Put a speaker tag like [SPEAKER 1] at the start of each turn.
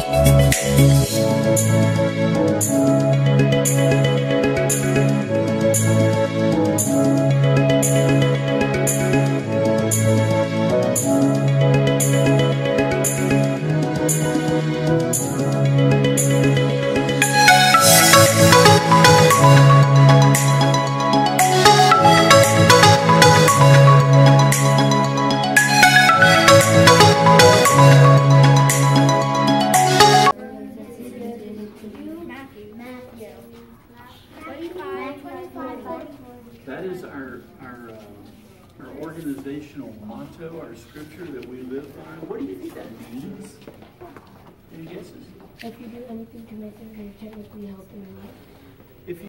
[SPEAKER 1] Thank you. That is our, our, uh, our organizational motto, our scripture that we live by. What do you think that means? Any guesses?
[SPEAKER 2] If you do anything to make them, you're technically helping them.
[SPEAKER 1] If you